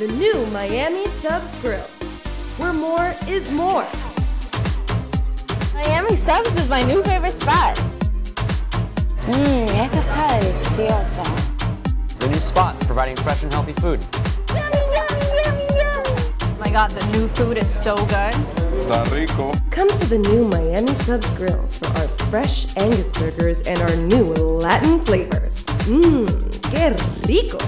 The new Miami Subs Grill, where more is more. Miami Subs is my new favorite spot. Mmm, esto está delicioso. The new spot providing fresh and healthy food. Yummy, yummy, yummy, yummy. Oh my god, the new food is so good. Está rico. Come to the new Miami Subs Grill for our fresh Angus burgers and our new Latin flavors. Mmm, qué rico!